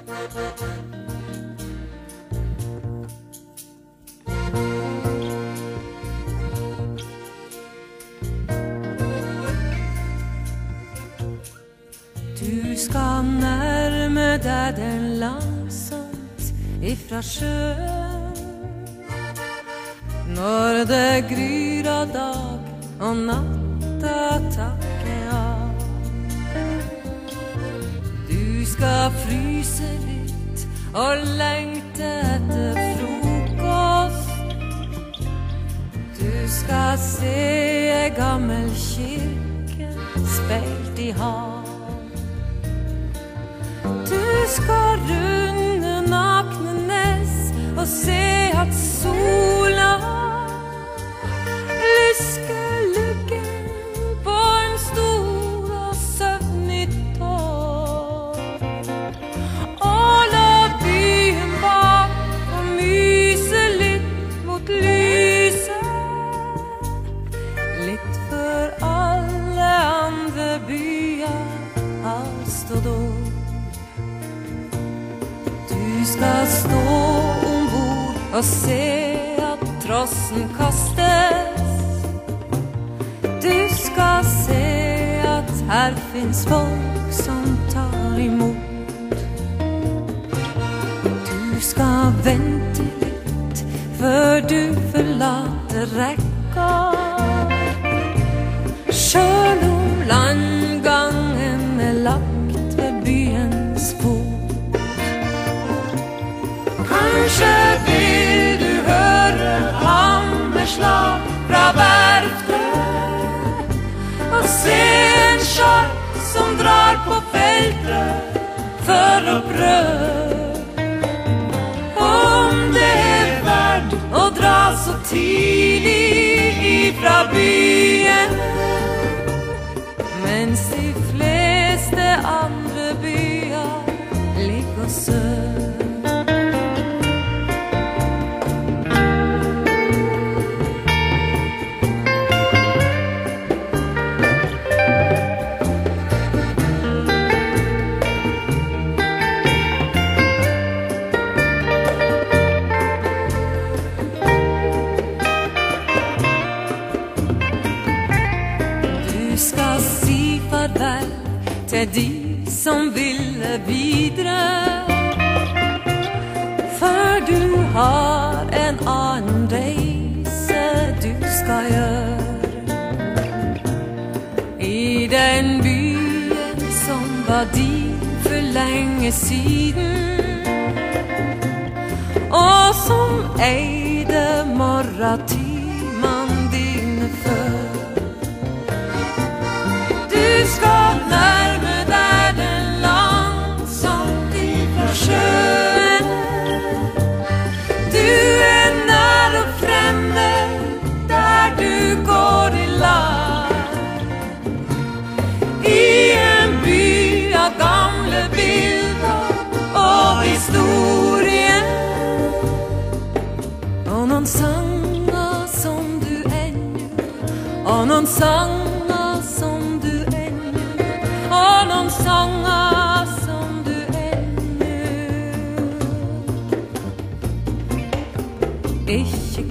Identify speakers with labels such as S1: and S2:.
S1: Du skal nærme deg den langsomt ifra sjøen. Når det gryr av dag og natta takker skal fryse litt og lengte etter frokost. Du skal se ei gammel kirke speilt i hav. Stå om bord og se at trossen kastes. Du skal se at her fins folk som tar imot. Du skal vente litt før du forlater rekka. Hammerslag fra verftet og se en sjark som drar på feltet for å prøve om det er verdt å dra så tidlig ifra byen mens de fleste andre byer ligger sør. Til de som ville videre. For du har en annen reise du skal gjøre. I den byen som var din for lenge siden. Og som eide morgentimene dine før. Anam sana son düğünüm Anam sana son düğünüm Anam sana son düğünüm Eşik